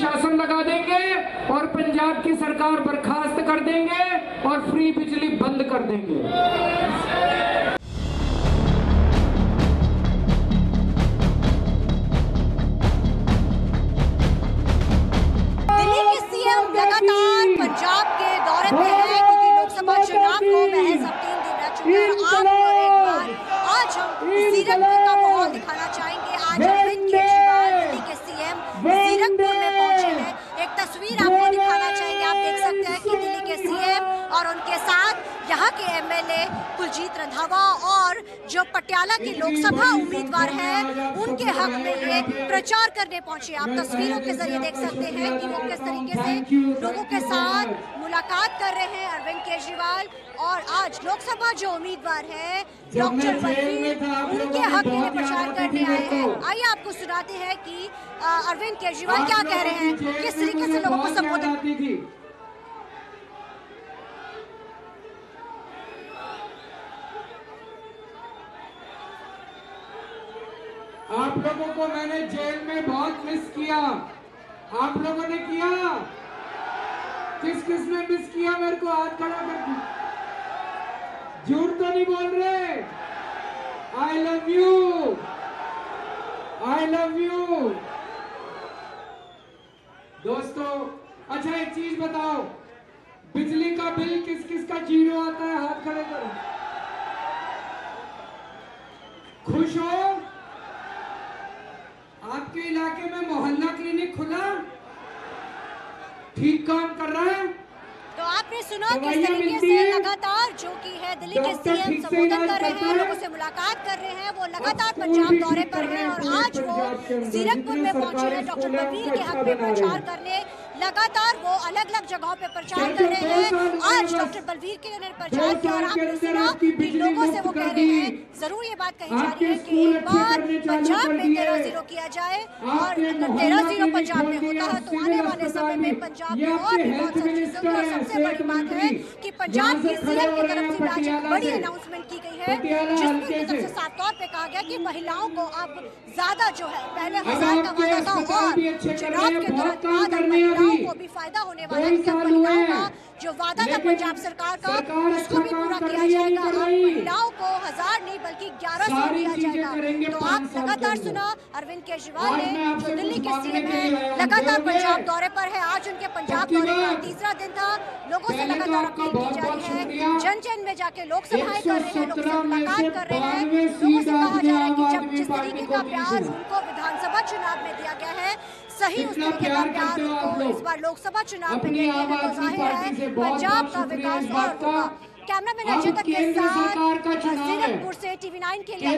शासन लगा देंगे और पंजाब की सरकार बर्खास्त कर देंगे और फ्री बिजली बंद कर देंगे। दिल्ली के सीएम लगातार पंजाब के दौरे पे हैं क्योंकि लोकसभा चुनाव को महज अब तीन दिन रह चुके हैं और आपको एक बार आज हम जीरकपुर का माहौल दिखाना चाहेंगे। आज अरविंद केजरीवाल और उनके साथ यहाँ के एमएलए कुलजीत रंधावा और जो पटियाला के लोकसभा उम्मीदवार हैं उनके हक में ये प्रचार करने पहुँचे। आप तस्वीरों के ज़रिए देख सकते हैं कि वो किस तरीके से लोगों के साथ मुलाकात कर रहे हैं अरविंद केजरीवाल और आज लोकसभा जो उम्मीदवार है डॉक्टर उनके हक के लिए प्रचार करने आए हैं। आइए आपको सुनाते हैं कि अरविंद केजरीवाल क्या कह रहे हैं किस तरीके से लोगों को संबोधित आप लोगों को मैंने जेल में बहुत मिस किया। आप लोगों ने किया? किस किस ने मिस किया मेरे को हाथ खड़ा कर झूठ तो नहीं बोल रहे। I love you I love you दोस्तों अच्छा एक चीज़ बताओ। बिजली का बिल किस किस का ज़ीरो आता है? हाथ खड़े करो। खुश हो? आपके इलाके में मोहल्ला क्लिनिक खुला? ठीक काम कर रहा है? तो आपने सुना किस तरीके से लगातार जो की है दिल्ली के सीएम संबोधन कर रहे हैं लोगों से मुलाकात कर रहे हैं वो लगातार पंजाब दौरे पर हैं और आज वो सीरकपुर जीरकपुर में पहुँचे हैं डॉक्टर बबीर के हक अच्छा में प्रचार करने लगातार वो अलग अलग जगहों पे प्रचार कर रहे हैं आज डॉक्टर बलवीर के दो प्रचार किया और आपने सुना कि लोगों से वो कह रहे हैं ज़रूर ये बात कही जा रही है कि एक बार पंजाब में तेरह ज़ीरो किया जाए और अगर तेरह ज़ीरो पंजाब में होता है तो आने वाले समय में। पंजाब में और भी बहुत सारी चीज़ों और सबसे बड़ी बात है। कि पंजाब की सीएम की तरफ़ से आज एक बड़ी अनाउंसमेंट की गई है जिसमें हल्के की तरफ़ से। से साफ़ तौर पर कहा गया कि महिलाओं को अब ज़्यादा जो है पहले हज़ार का वादा था और चुनाव के हैं महिलाओं। को भी फ़ायदा होने वाला है। महिलाओं का जो वादा था पंजाब सरकार का उसको भी पूरा किया जाएगा। अब महिलाओं को हज़ार नहीं बल्कि ग्यारह सौ दिया जाएगा। तो आप लगातार सुना अरविंद केजरीवाल ने जो दिल्ली के सीएम है। लगातार पंजाब दौरे पर है। आज उनके पंजाब दौरे का तीसरा दिन था। लोगों से तो लगातार अपील की जा रही है। जन जन में जाके लोग सभाएँ कर रहे हैं लोगों से मुलाकात कर रहे हैं। लोगों से कहा जा रहा है की जब जिस तरीके का प्यार उनको विधानसभा चुनाव में दिया गया है सही उस तरीके का प्यार उनको इस बार लोकसभा चुनाव में देंगे तो ज़ाहिर है पंजाब का विकास और। होगा कैमरामैन मैन अजय तक के साथ सरकार का चुनाव। जीरकपुर से टीवी नाइन के लिए